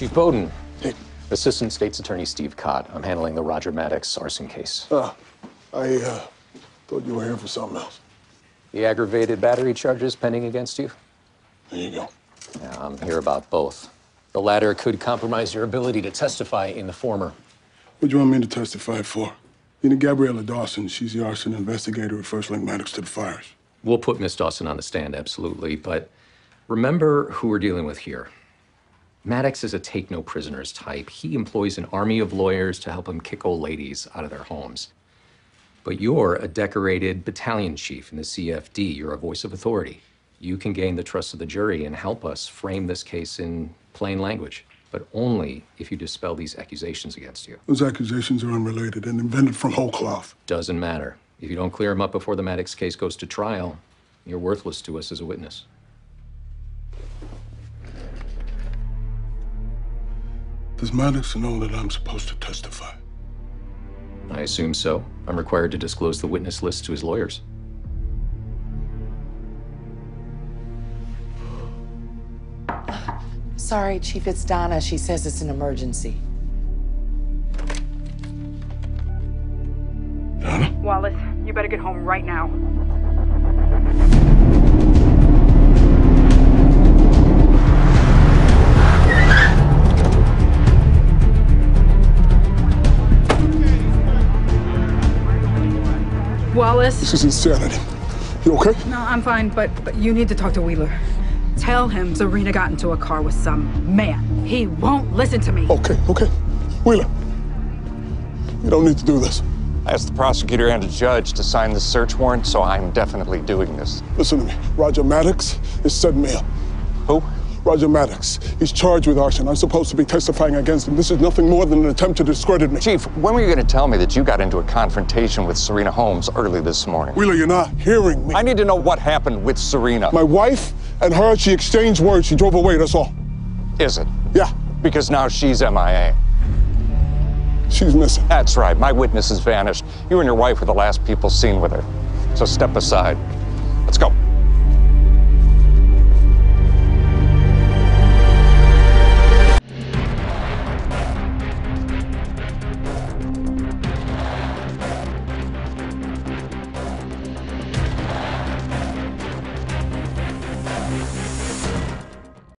Chief Boden. Hey. Assistant State's Attorney Steve Cott. I'm handling the Roger Maddox arson case. Uh, I uh, thought you were here for something else. The aggravated battery charges pending against you? There you go. Yeah, I'm here about both. The latter could compromise your ability to testify in the former. What do you want me to testify for? You know Gabriella Dawson. She's the arson investigator who first linked Maddox to the fires. We'll put Miss Dawson on the stand, absolutely, but remember who we're dealing with here. Maddox is a take no prisoners type. He employs an army of lawyers to help him kick old ladies out of their homes. But you're a decorated battalion chief in the CFD. You're a voice of authority. You can gain the trust of the jury and help us frame this case in plain language, but only if you dispel these accusations against you. Those accusations are unrelated and invented from whole cloth. Doesn't matter. If you don't clear them up before the Maddox case goes to trial, you're worthless to us as a witness. Does Maddox know that I'm supposed to testify? I assume so. I'm required to disclose the witness list to his lawyers. Sorry, Chief, it's Donna. She says it's an emergency. Donna? Wallace, you better get home right now. Wallace? This is insanity. You okay? No, I'm fine, but, but you need to talk to Wheeler. Tell him Serena got into a car with some man. He won't listen to me. Okay, okay. Wheeler, you don't need to do this. I asked the prosecutor and a judge to sign the search warrant, so I'm definitely doing this. Listen to me. Roger Maddox is setting me up. Who? Roger Maddox. He's charged with arson. I'm supposed to be testifying against him. This is nothing more than an attempt to discredit me. Chief, when were you going to tell me that you got into a confrontation with Serena Holmes early this morning? Wheeler, you're not hearing me. I need to know what happened with Serena. My wife and her, she exchanged words. She drove away, that's all. Is it? Yeah, Because now she's MIA. she's missing. That's right. My witness has vanished. You and your wife were the last people seen with her. So step aside.